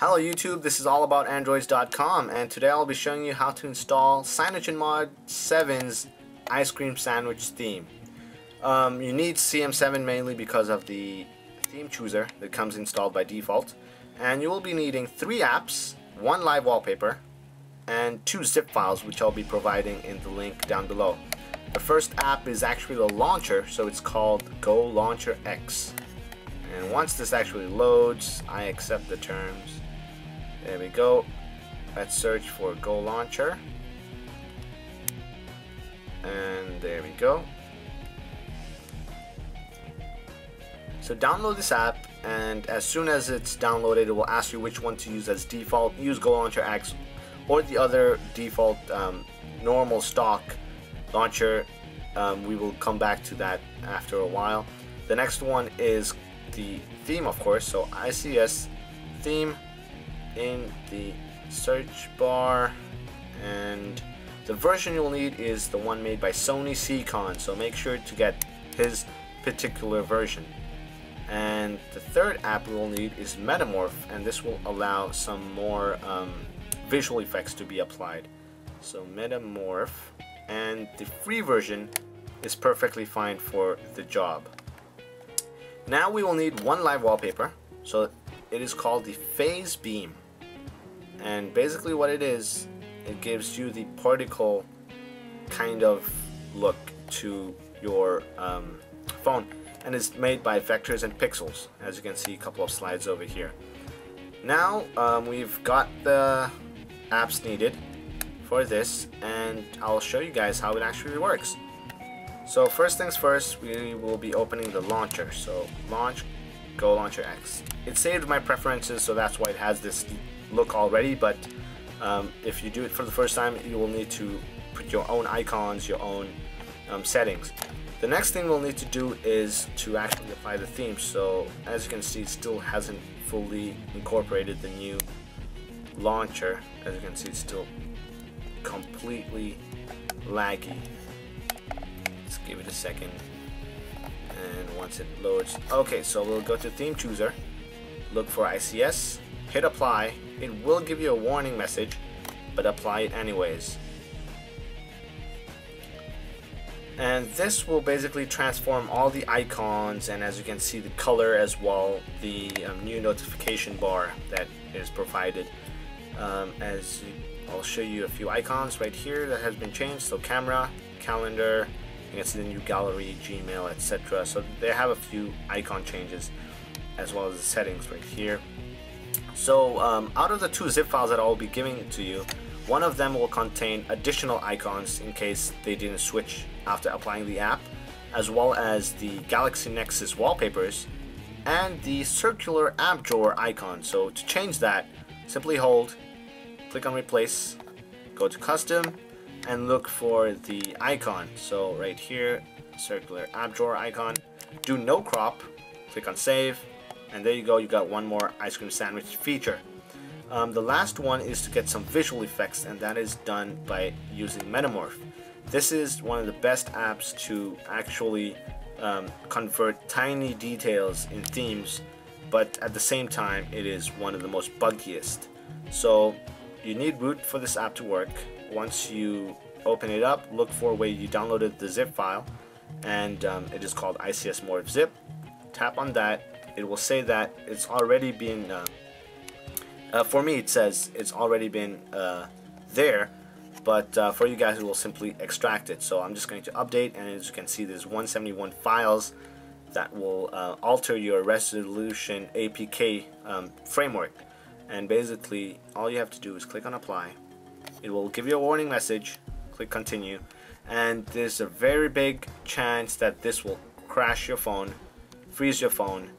Hello YouTube, this is allaboutandroids.com and today I'll be showing you how to install CyanogenMod 7's ice cream sandwich theme. Um, you need CM7 mainly because of the theme chooser that comes installed by default and you will be needing three apps, one live wallpaper, and two zip files which I'll be providing in the link down below. The first app is actually the launcher so it's called Go Launcher X and once this actually loads I accept the terms there we go. Let's search for Go Launcher. And there we go. So download this app and as soon as it's downloaded it will ask you which one to use as default. Use Go Launcher X or the other default um, normal stock launcher. Um, we will come back to that after a while. The next one is the theme of course. So ICS theme in the search bar and the version you'll need is the one made by Sonny Sekhon so make sure to get his particular version. And the third app we'll need is Metamorph and this will allow some more um, visual effects to be applied. So Metamorph and the free version is perfectly fine for the job. Now we will need one live wallpaper so it is called the phase beam and basically what it is it gives you the particle kind of look to your um, phone. And it's made by vectors and pixels as you can see a couple of slides over here. Now um, we've got the apps needed for this and I'll show you guys how it actually works. So first things first we will be opening the launcher. So launch go launcher X. It saved my preferences so that's why it has this look already, but um, if you do it for the first time, you will need to put your own icons, your own um, settings. The next thing we'll need to do is to actually apply the theme. So as you can see, it still hasn't fully incorporated the new launcher. As you can see, it's still completely laggy. Let's give it a second. And once it loads, okay, so we'll go to theme chooser, look for ICS, hit apply, it will give you a warning message, but apply it anyways. And this will basically transform all the icons and as you can see the color as well, the um, new notification bar that is provided. Um, as I'll show you a few icons right here that has been changed. So camera, calendar, you can see the new gallery, Gmail, etc. So they have a few icon changes as well as the settings right here. So um, out of the two zip files that I'll be giving to you, one of them will contain additional icons in case they didn't switch after applying the app, as well as the Galaxy Nexus wallpapers and the circular app drawer icon. So to change that, simply hold, click on replace, go to custom, and look for the icon. So right here, circular app drawer icon. Do no crop, click on save, and there you go, you got one more ice cream sandwich feature. Um, the last one is to get some visual effects and that is done by using Metamorph. This is one of the best apps to actually um, convert tiny details in themes but at the same time it is one of the most buggiest. So you need root for this app to work. Once you open it up, look for where you downloaded the zip file and um, it is called ICS Morph Zip. Tap on that it will say that it's already been uh, uh, for me it says it's already been uh, there but uh, for you guys it will simply extract it. So I'm just going to update and as you can see there's 171 files that will uh, alter your resolution APK um, framework. And basically all you have to do is click on apply. It will give you a warning message. Click continue. And there's a very big chance that this will crash your phone freeze your phone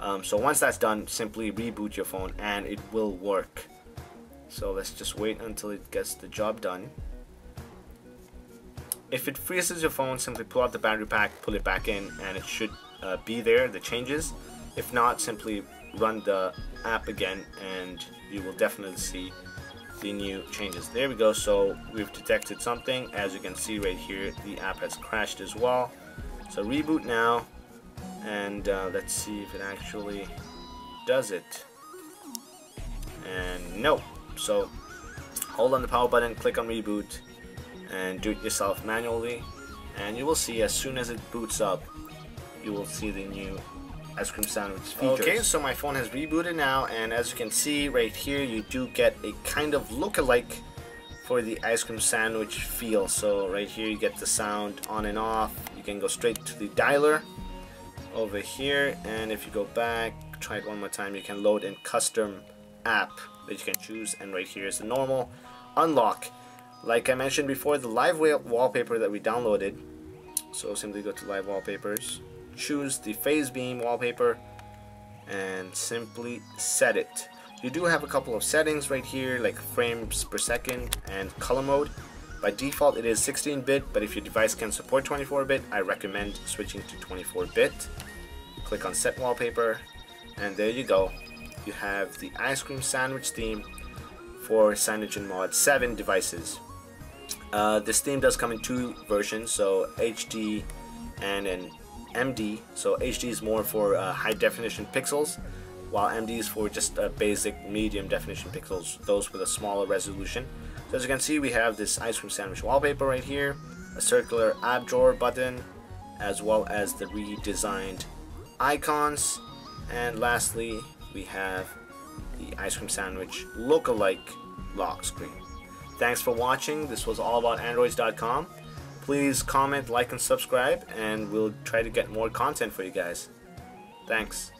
um, so once that's done, simply reboot your phone and it will work. So let's just wait until it gets the job done. If it freezes your phone, simply pull out the battery pack, pull it back in, and it should uh, be there, the changes. If not, simply run the app again and you will definitely see the new changes. There we go, so we've detected something. As you can see right here, the app has crashed as well. So reboot now, and uh, let's see if it actually does it and no. So hold on the power button, click on reboot, and do it yourself manually. And you will see as soon as it boots up, you will see the new ice cream sandwich features. Okay, so my phone has rebooted now, and as you can see right here, you do get a kind of look-alike for the ice cream sandwich feel. So right here, you get the sound on and off. You can go straight to the dialer over here, and if you go back, try it one more time, you can load in custom app that you can choose and right here is the normal unlock. Like I mentioned before the live wallpaper that we downloaded so simply go to live wallpapers choose the phase beam wallpaper and simply set it. You do have a couple of settings right here like frames per second and color mode by default it is 16-bit but if your device can support 24-bit I recommend switching to 24-bit click on set wallpaper and there you go you have the ice cream sandwich theme for CyanogenMod 7 devices. Uh, this theme does come in two versions, so HD and an MD. So HD is more for uh, high definition pixels, while MD is for just uh, basic medium definition pixels, those with a smaller resolution. So as you can see, we have this ice cream sandwich wallpaper right here, a circular app drawer button, as well as the redesigned icons, and lastly, we have the ice cream sandwich look-alike lock screen. Thanks for watching. This was all about androids.com. Please comment, like, and subscribe, and we'll try to get more content for you guys. Thanks.